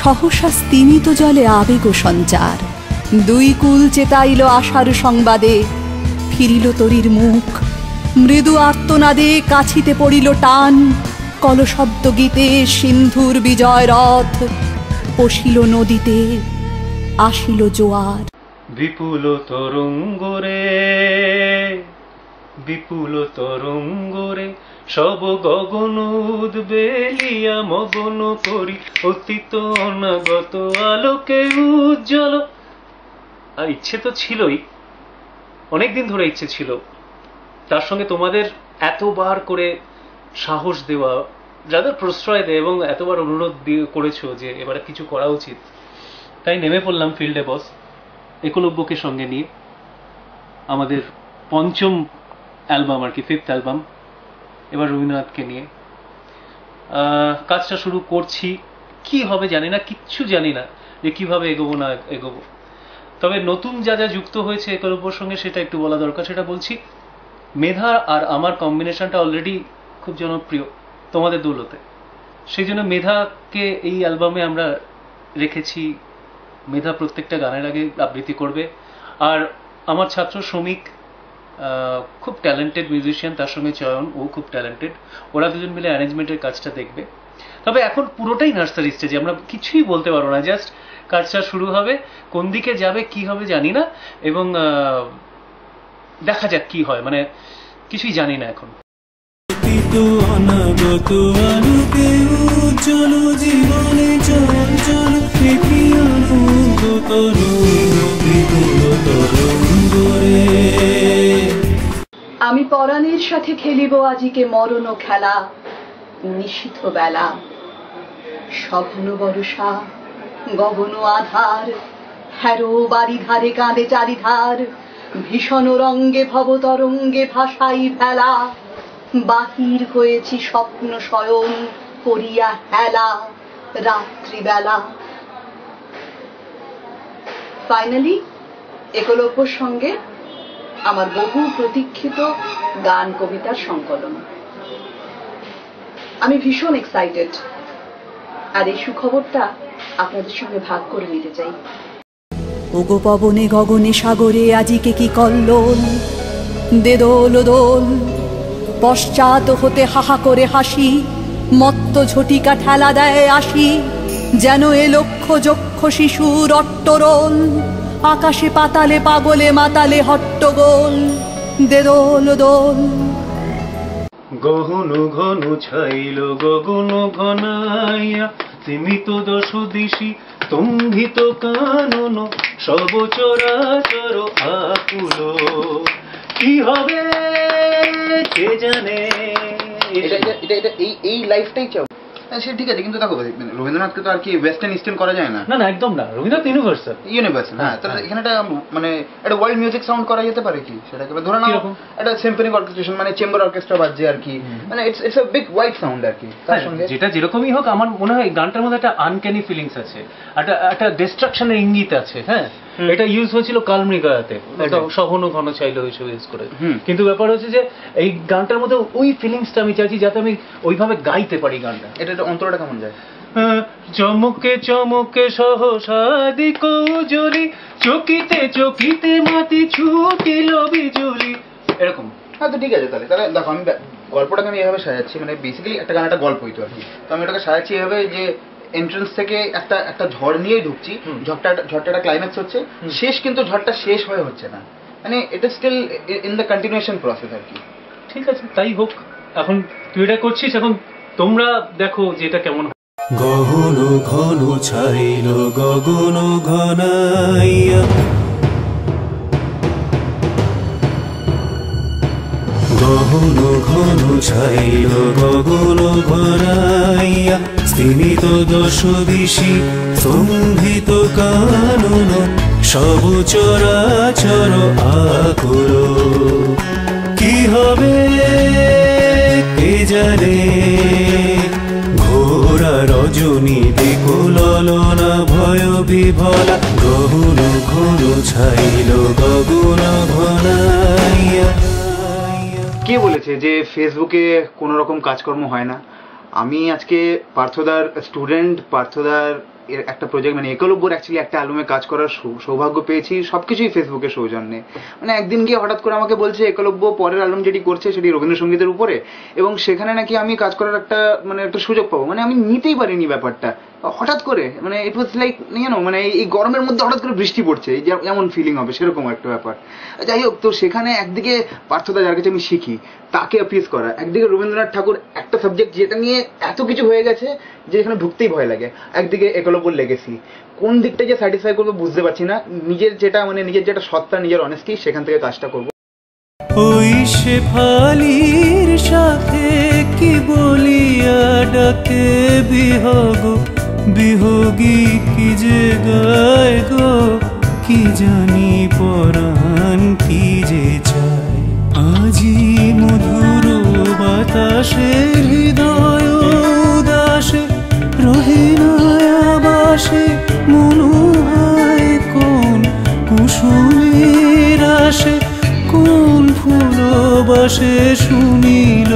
সহসা স্তিমিত জলে আবেগ সঞ্চার। দুই কুল চেতাইল আশার সংবাদে ফিরিল তরির মুখ। মৃদু আর্তনাদে কাছিতে পড়িল টান। কলশব্দ গীতে সিন্ধুর বিজয় রথ পশিল নদীতে, আসিল জোয়ার। বিপুল তরঙ্গরে বিপুল তরঙ্গরে সব গগন উদ্বেলিয়া মগন করি, অতীত অনাগত আলোকে উজ্জ্বল। আর ইচ্ছে তো ছিলই, অনেকদিন ধরে ইচ্ছে ছিল। তার সঙ্গে তোমাদের এতবার করে সাহস দেওয়া, যাদের প্রশ্রয় দেয় এবং এতবার অনুরোধ দিয়ে করেছ যে এবারে কিছু করা উচিত, তাই নেমে পড়লাম ফিল্ডে, বস। একলব্যকে সঙ্গে নিয়ে। আমাদের পঞ্চম অ্যালবাম আর কি ফিফথ অ্যালবাম। এবার রবীন্দ্রনাথকে নিয়ে। কাজটা শুরু করছি। কি হবে জানি না, কিচ্ছু জানি না যে কীভাবে এগোবো না এগোবো। তবে নতুন যা যা যুক্ত হয়েছে একলব্যর সঙ্গে সেটা একটু বলা দরকার, সেটা বলছি। মেধা আর আমার কম্বিনেশনটা অলরেডি খুব জনপ্রিয় তোমাদের দৌলতে। সেই জন্য মেধাকে এই অ্যালবামে আমরা রেখেছি। মেধা প্রত্যেকটা গানের আগে আবৃত্তি করবে। আর আমার ছাত্র শ্রমিক খুব ট্যালেন্টেড মিউজিশিয়ান তার সঙ্গে চয়ন, ও খুব ট্যালেন্টেড ওরা দুজন মিলে অ্যারেঞ্জমেন্টের কাজটা দেখবে। তবে এখন পুরোটাই নার্সারি স্টেজে আমরা কিছুই বলতে পারব না জাস্ট কাজটা শুরু হবে, কোন দিকে যাবে, কি হবে জানি না, এবং দেখা যাক কি হয় মানে কিছুই জানি না এখন। আমি পরাণের সাথে খেলিব আজিকে মরণ খেলা নিশীথ বেলা। সঘন বরষা, গগন আধার, হ্যারো বাড়ি ধারে কাঁদে চারিধার, ভীষণ রঙ্গে ভবতরঙ্গে ভাসাই ফেলা। বাহির হয়েছি স্বপ্ন স্বয়ং করিয়া হেলা, রাত্রিবেলা। ফাইনালি একলব্যর সঙ্গে আমার বহু প্রতীক্ষিত গান কবিতার সংকলন। আমি ভীষণ এক্সাইটেড আর এই সুখবরটা আপনাদের সঙ্গে ভাগ করে নিতে চাই। ওগো পবনে, গগনে, সাগরে, আজিকে কি কল্লোল? দেদোল, দোল, পশ্চাৎ হতে হাহা করে হাসি, মত্ত ঝটিকা ঠেলা দেয় আসি। যেন এ লক্ষ যক্ষ শিশুর অট্টরোল। আকাশে পাতালে পাগলে মাতালে হট্টগোল। দে দোল। দোল গহন ঘন ছাইল গগন ঘনাইয়া সীমিত দশ দিশি স্তম্ভিত কানন সব চরাচর আকুল। কি হবে কে জানে? এটা এটা এই এই লাইফটাই চাও? সে ঠিক আছে কিন্তু দেখো মানে রবীন্দ্রনাথকে তো আর কি ওয়েস্টার্ন ইস্টার্ন করা যায় না? না না একদম না রবীন্দ্রনাথ ইউনিভার্সাল ইউনিভার্স হ্যাঁ তাহলে হ্যাঁ। এখানে একটা মানে একটা ওয়ার্ল্ড মিউজিক সাউন্ড করা যেতে পারে কি? সেটাকে ধরে নাও? একটা সিম্ফনিক অর্কেস্ট্রেশন মানে চেম্বার অর্কেস্ট্রা বাজছে আর কি। মানে it's it's a big wide sound আর কি তার সঙ্গে। যেটা যেরকমই হোক আমার মনে হয় গানটার মধ্যে একটা আনক্যানি ফিলিংস আছে একটা একটা ডিস্ট্রাকশনের ইঙ্গিত আছে হ্যাঁ। এটা ইউজ হয়েছিল কালমৃগাতে। একটা সহন ঘন চাইল হিসেবে ইউজ করে। কিন্তু ব্যাপার হচ্ছে যে এই গানটার মধ্যে ওই ফিলিংসটা আমি চাইছি যাতে আমি ওইভাবে গাইতে পারি গানটা। এটা এটা অন্তরটা কেমন যায়? চমকে চমকে সহসাদি কৌজলি চকিতে চকিতে মাতি ছুটিল বিজুলি। এরকম। হ্যাঁ তো ঠিক আছে তাহলে। তাহলে দেখো আমি গল্পটাকে আমি এভাবে সাজাচ্ছি। মানে বেসিক্যালি একটা গান একটা গল্পই তো আর কি। তো আমি ওটাকে সাজাচ্ছি এভাবে যে এন্ট্রান্স থেকে একটা একটা ঝড় নিয়েই ঢুকছি। ঝড়টা ঝড়টা একটা ক্লাইম্যাক্স হচ্ছে। শেষ কিন্তু ঝড়টা শেষ হয়ে হচ্ছে না। মানে এটা still in the continuation process আর কি। ঠিক আছে তাই হোক। এখন তুই এটা করছিস এখন তোমরা দেখো যে এটা কেমন গহন ঘন ছাইল গগন ঘনাইয়া। ছাইল গগন ঘনাইয়া স্তিমিত দশ দিশি স্তম্ভিত কানন সব চরাচর আকুল। কি হবে কে জানে? ঘোরা রজনী বিকুলনা ভয় বিভলা গহন ঘন ছাইল গগন ঘনাইয়া। কে বলেছে যে ফেসবুকে কোনো রকম কাজকর্ম হয় না। আমি আজকে পার্থদার স্টুডেন্ট পার্থদার একটা প্রজেক্ট মানে একলব্যর অ্যাকচুয়ালি একটা অ্যালবামে কাজ করার সৌভাগ্য পেয়েছি সব কিছুই ফেসবুকের সৌজন্যে। মানে একদিন গিয়ে হঠাৎ করে আমাকে বলছে একলব্য পরের অ্যালবাম যেটি করছে সেটি রবীন্দ্রসঙ্গীতের উপরে। এবং সেখানে নাকি আমি কাজ করার একটা মানে একটা সুযোগ পাবো। মানে আমি নিতেই পারিনি ব্যাপারটা। হঠাৎ করে মানে ইট ওয়াজ লাইক জানো মানে এই- গরমের মধ্যে হঠাৎ করে বৃষ্টি পড়ছে যেমন ফিলিং হবে, সেরকম একটা ব্যাপার। যাই হোক, তো সেখানে একদিকে পার্থদা, যার কাছে আমি শিখি, তাকে অ্যাপিস করা। একদিকে রবীন্দ্রনাথ ঠাকুর একটা সাবজেক্ট যেটা নিয়ে এত কিছু হয়ে গেছে, যে এখানে ঢুকতেই ভয় লাগে। একদিকে একলব্যর লেগেছি কোন দিকটা যে স্যাটিসফাই করব বুঝতে পারছি না। নিজের যেটা মানে নিজের যেটা সত্তা, নিজের অনেস্টি সেখান থেকে কাজটা করব। ওই শেফালির সাথে কি বলিয়া ডাকে বিহগ? বিহগী কি যে গায় গো, কি জানি পরাণ কি যে চায়। আজি মধুর বাতাসে, হৃদয় উদাসে রহে নয়াবাসে মনু হয় কোন কুসুমের আসে, কোন ফুল বসে শুনিল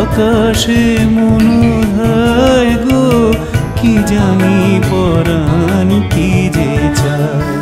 আকাশে মনোধায় গো কি জানি পরাণ কি যে চায়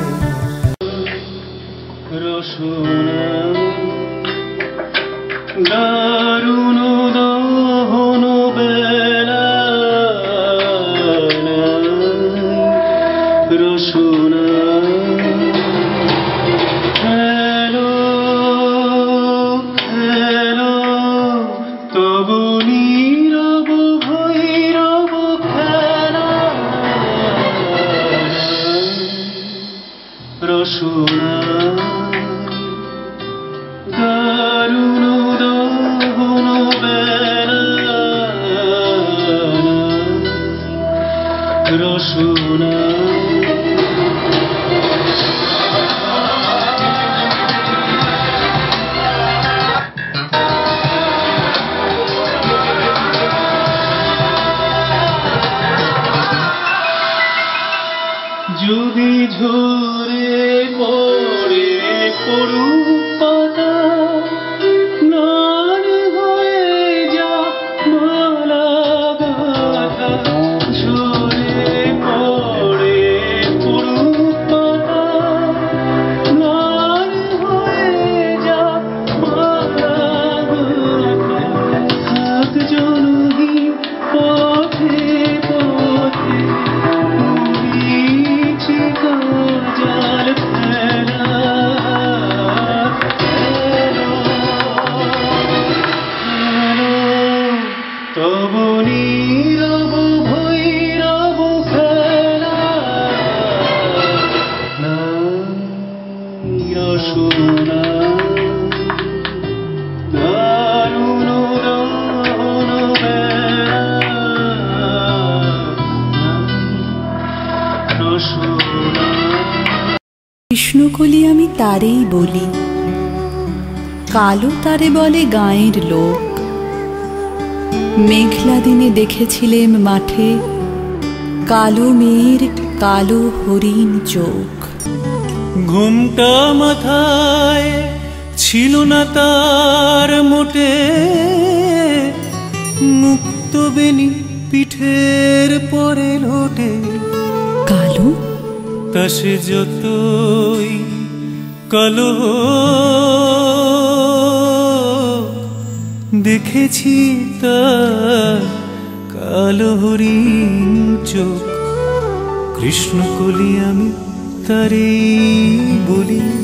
তব নীরব ভৈরব কৃষ্ণকলি আমি তারেই বলি কালো তারে বলে গাঁয়ের লোক। মেঘলা দিনে দেখেছিলেম মাঠে কালো মেয়ের কালো হরিণ চোখ। ঘুমটা মাথায় ছিল না তার মোটে। মুক্ত বেনি পিঠের পরে লোটে কালো? তা সে যতই কালো দেখেছি তার কালো হরিণ চোখ। কৃষ্ণকলি আমি তারে বলি।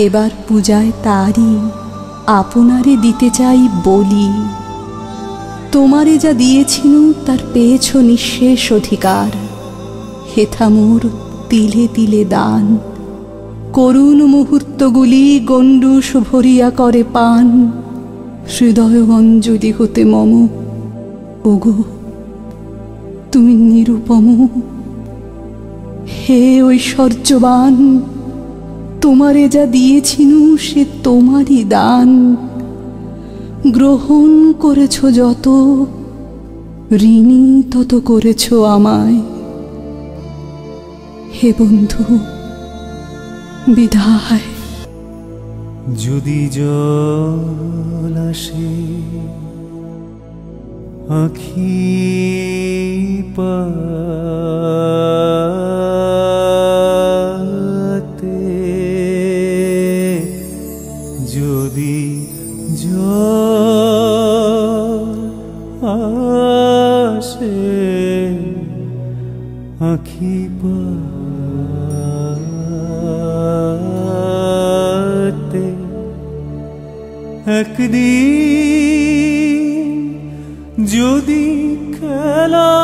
এবার পূজায় তারই আপনারে দিতে চাই বলি। তোমারে যা দিয়েছিল তার পেয়েছ নিঃশেষ অধিকার। হেথা মোর তিলে তিলে দান। করুণ মুহূর্তগুলি গণ্ডুষ ভরিয়া করে পান। হৃদয় অঞ্জলি হতে মম। ওগো, তুমি নিরুপম। হে ঐশ্বর্যবান। তোমারে যা দিয়েছিনু, সে তোমারই দান। গ্রহণ করেছ যত, ঋণী তত করেছ আমায়। হে বন্ধু, বিদায়। যদি জল আসে, আখি পাতে